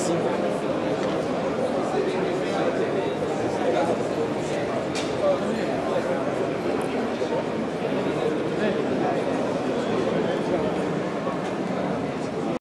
25.